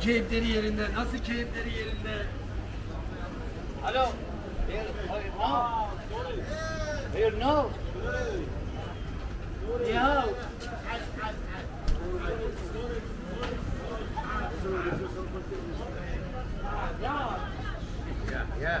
keyifleri yerinde? Nasıl keyifleri yerinde? Alo. Here, no. Here, no. Yeah. Yeah.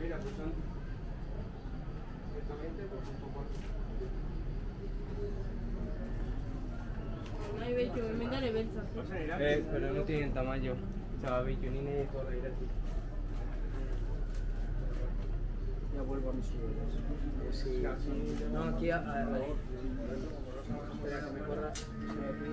Mira, pues son. Exactamente, pues un poco. Ay, bello, me da vergüenza. Eh, pero no tienen tamaño. Estaba bello, ni ne corre ir aquí. Ya vuelvo a mis suelos. Sí, no, aquí a, a, a- Espera que me corra. Aquí.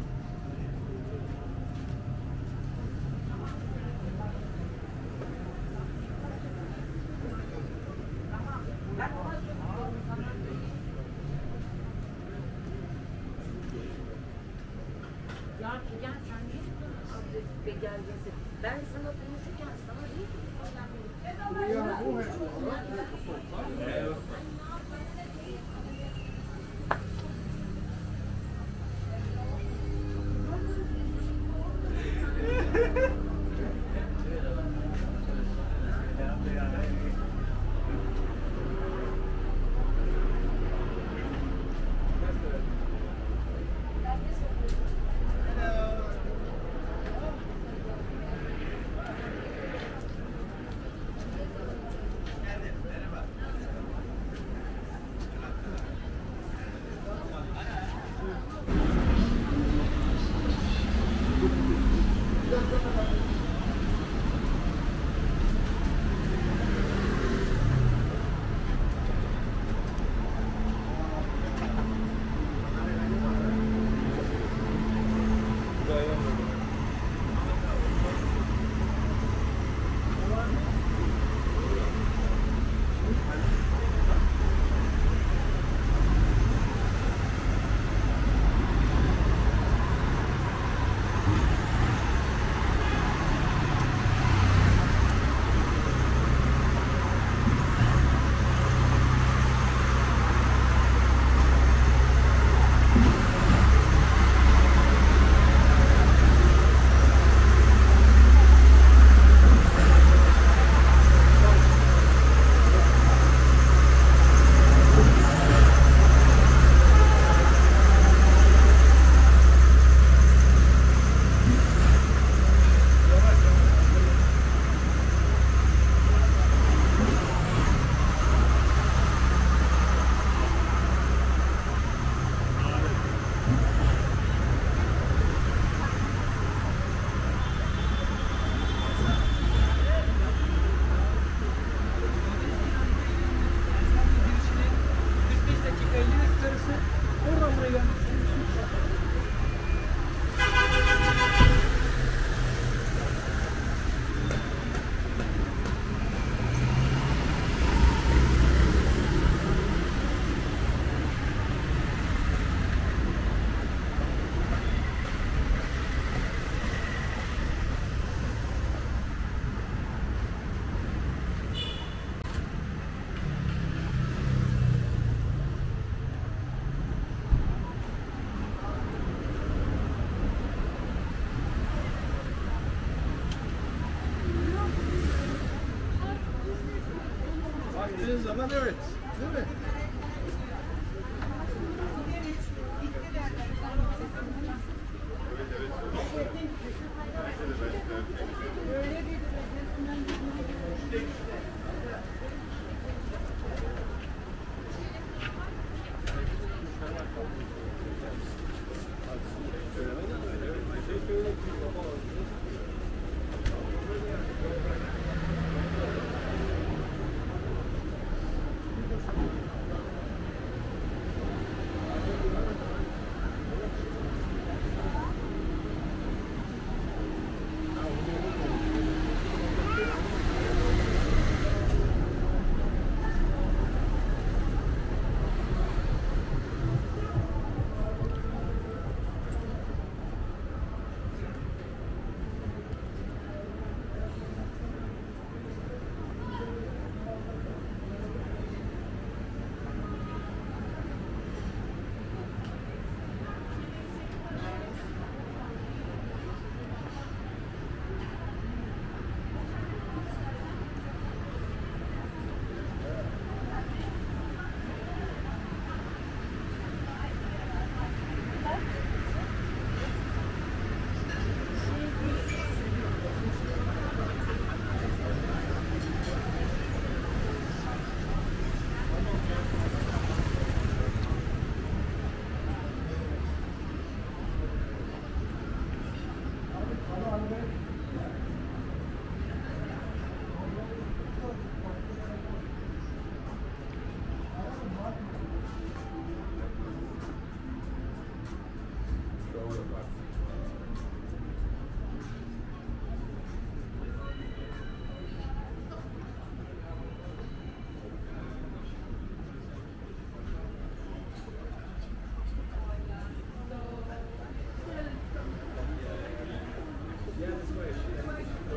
there it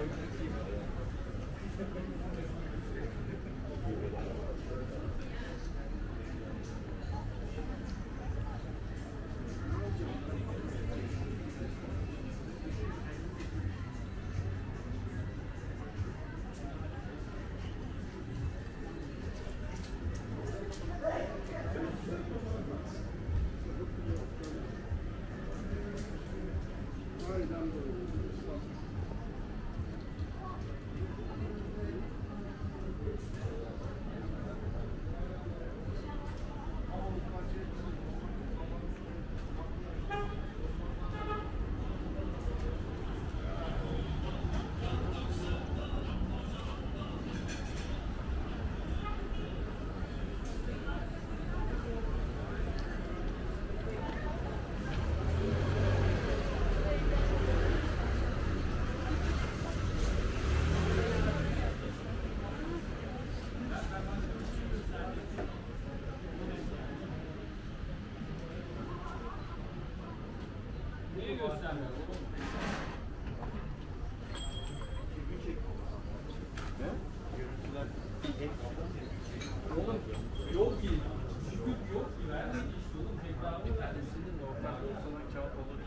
Thank you. Oğlum yok ki. Şükür yok ki. Vermedik işte oğlum. Tekrarlı vermesinin normal. Yoksa kağıt olur.